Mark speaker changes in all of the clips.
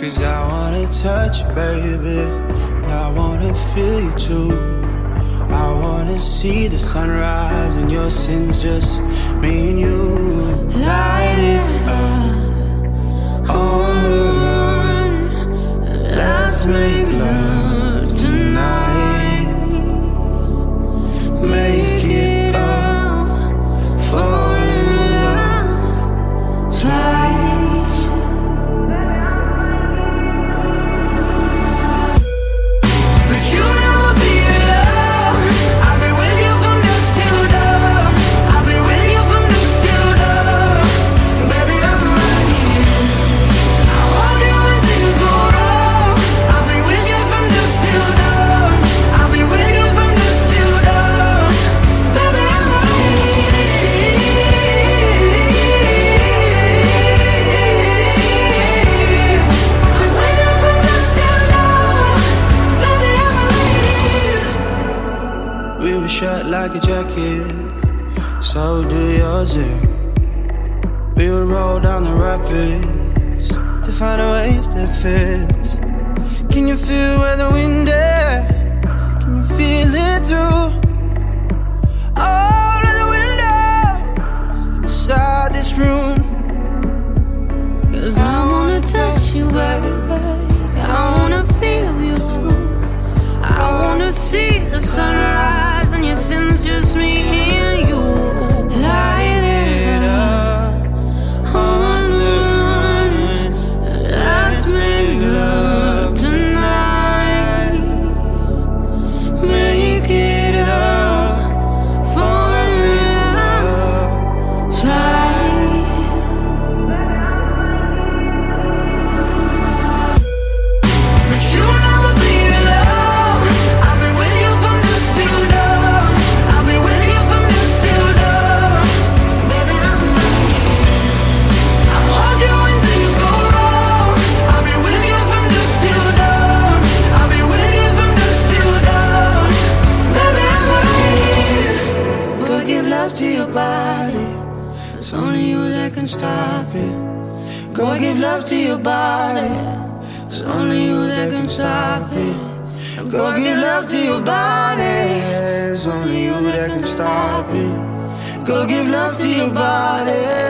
Speaker 1: Cause I wanna touch you, baby. And I wanna feel you too. I wanna see the sunrise And your sins just me and you. Light it up On the run. Let's make love. I'm gonna give love to your body. It's only you that can stop it. Go give love to your body.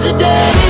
Speaker 2: today.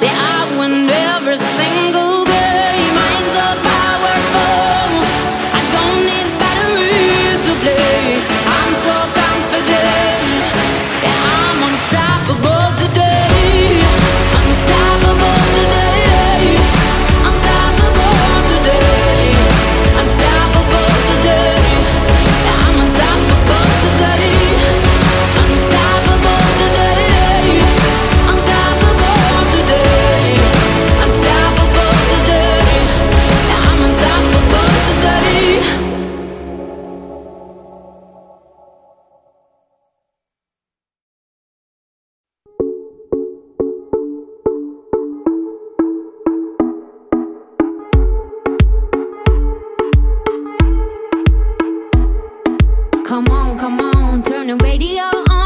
Speaker 2: Yeah, I win every single Come on, come on, turn the radio on.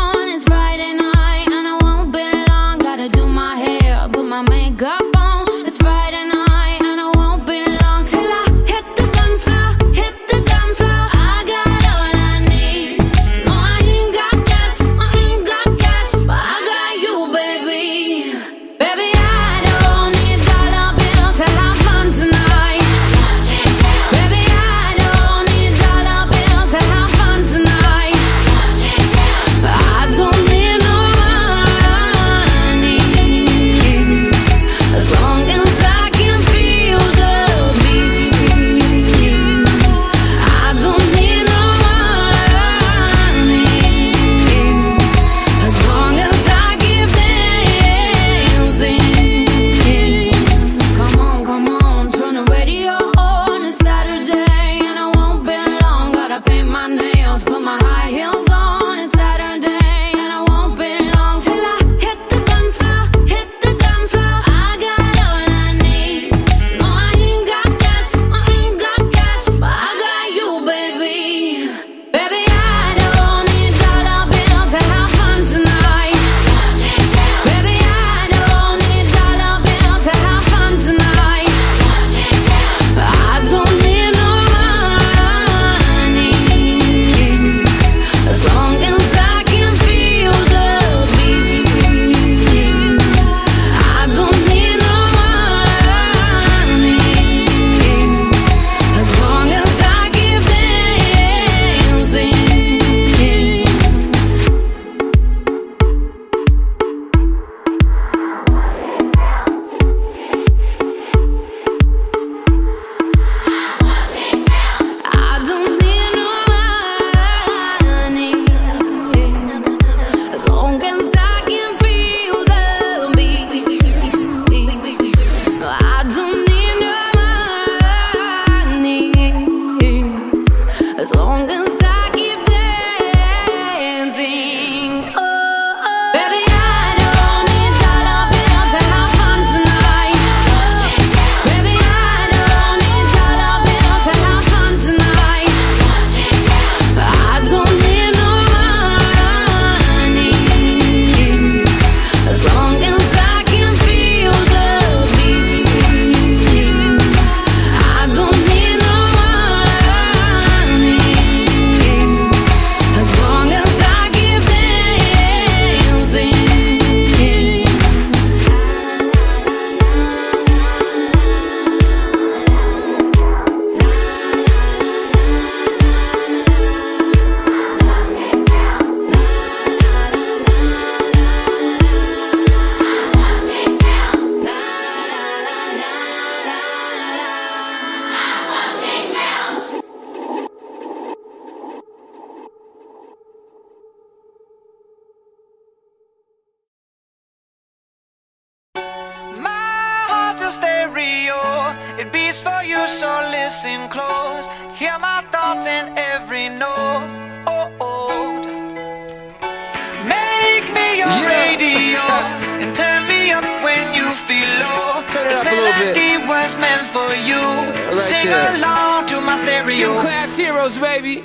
Speaker 3: Stereo. It beats for you, so listen close. Hear my thoughts in every note. Oh, oh. Make me your
Speaker 4: Yeah.
Speaker 3: radio and turn me up when you feel low.
Speaker 4: Turn it
Speaker 3: this
Speaker 4: up a bit.
Speaker 3: melody was meant for you. So
Speaker 4: right
Speaker 3: sing
Speaker 4: there.
Speaker 3: along to my stereo.
Speaker 4: class heroes, baby.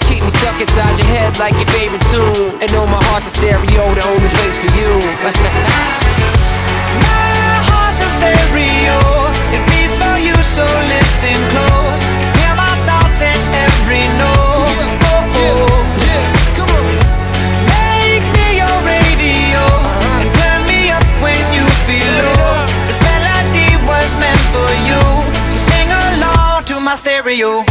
Speaker 4: Keep me stuck inside your head like your favorite tune. And know my heart's a stereo, the only place for you.
Speaker 3: My heart's a stereo. It beats for you, so listen close. Hear my thoughts in every note. Make me your radio uh-huh. and turn me up when you feel low. This melody was meant for you, so sing along to my stereo.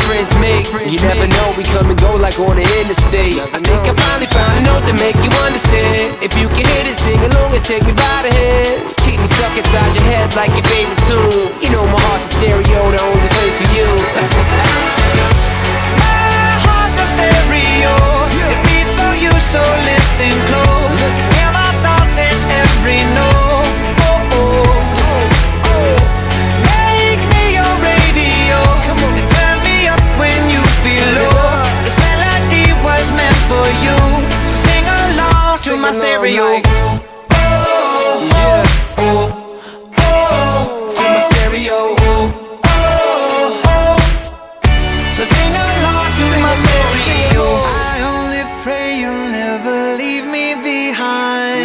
Speaker 4: friends make. You never know, we come and go like on the interstate. I think I finally found a note to make you understand. If you can hit it, sing along and take me by the hands. Keep me stuck inside your head like your favorite tune. You know my heart's a stereo, the only place for you.
Speaker 3: My heart's a stereo. It beats for you, so listen close.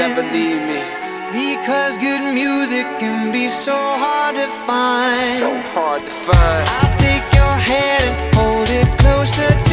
Speaker 3: Never leave me. Because good music can be so hard to find.
Speaker 4: So hard to find.
Speaker 3: I'll take your hand and hold it closer